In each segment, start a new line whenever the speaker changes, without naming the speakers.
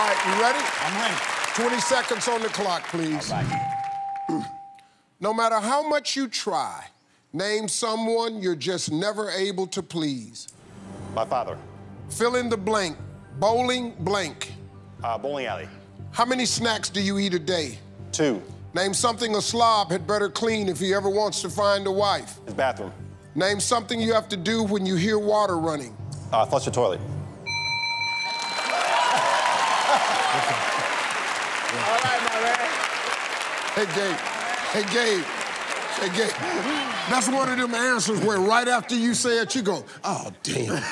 All right, you ready?
I'm ready.
20 seconds on the clock, please.
Right.
No matter how much you try, name someone you're just never able to please.
My father.
Fill in the blank. Bowling blank.
Uh, bowling alley.
How many snacks do you eat a day?
Two.
Name something a slob had better clean if he ever wants to find a wife.
His bathroom.
Name something you have to do when you hear water running.
Uh, flush the toilet.
Hey, Gabe. Hey, Gabe. Hey, Gabe. That's one of them answers where right after you say it, you go, oh, damn.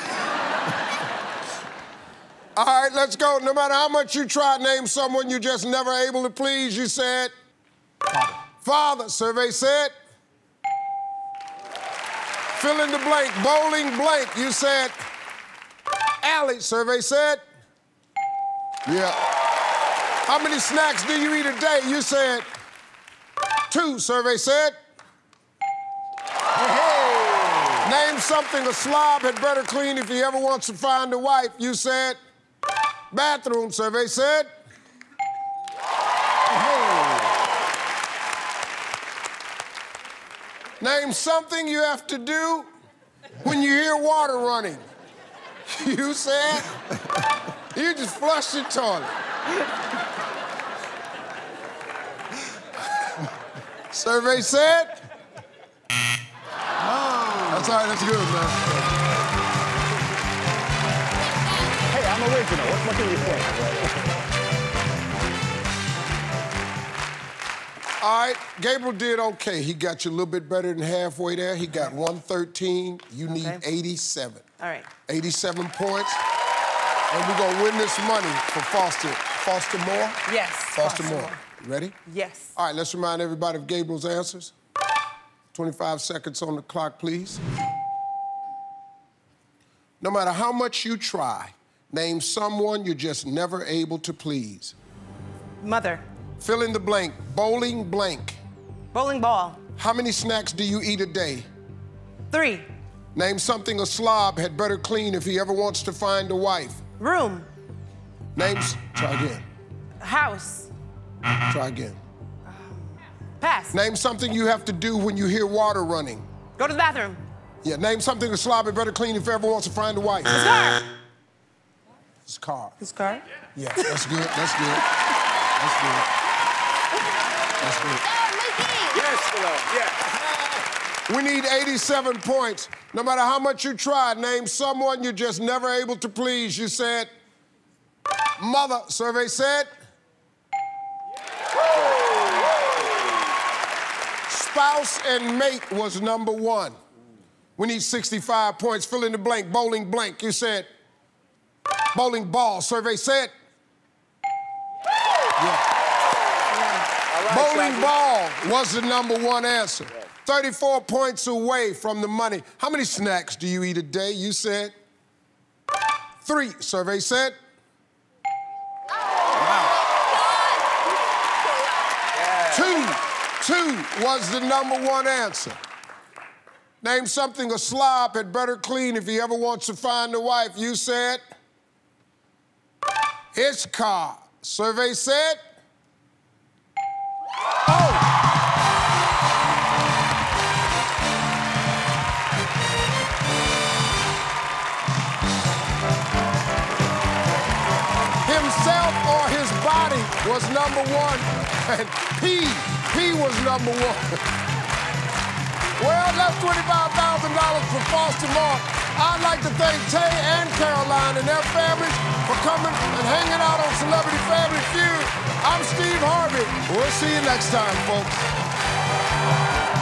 All right, let's go. No matter how much you try, to name someone you're just never able to please. You said,
Father.
Father. Survey said, fill in the blank. Bowling blank. You said, Alley. Survey said, yeah. How many snacks do you eat a day? You said, two. Survey said, Name something a slob had better clean if he ever wants to find a wife. You said, bathroom. Survey said, Name something you have to do when you hear water running. You said, you just flush the toilet. Survey said, oh. that's all right, that's good, man.
Hey, I'm original. What, what can you say?
All right, Gabriel did okay. He got you a little bit better than halfway there. He got 113. You need 87.
All right.
87 points. And we're gonna win this money for Foster. Fostermore?
Yes.
Fostermore. You ready?
Yes.
All right, let's remind everybody of Gabriel's answers. 25 seconds on the clock, please. No matter how much you try, name someone you're just never able to please.
Mother.
Fill in the blank. Bowling blank.
Bowling ball.
How many snacks do you eat a day?
Three.
Name something a slob had better clean if he ever wants to find a wife.
Room.
Names. Try again.
House.
Try again.
Pass.
Name something you have to do when you hear water running.
Go to the bathroom.
Yeah, name something a slob had better clean if he ever wants to find a wife.
His car.
His car.
His car.
Yeah, that's good. That's good. That's good. That's good.
Yes, Philo. Yeah.
We need 87 points. No matter how much you try, name someone you're just never able to please. You said, mother. Survey said, spouse and mate was number one. We need 65 points. Fill in the blank. Bowling blank. You said, bowling ball. Survey said,
All right,
Bowling
Shaggy.
ball was the number one answer. 34 points away from the money. How many snacks do you eat a day? You said three. Survey said. Two was the number one answer. Name something a slob had better clean if he ever wants to find a wife. You said his car. Survey said. Oh. himself or his body was number one, and P, P was number one. Well, that's $25,000 for Fostermore. I'd like to thank Taye and Caroline and their families for coming and hanging out on Celebrity Family Feud. I'm Steve Harvey. We'll see you next time, folks.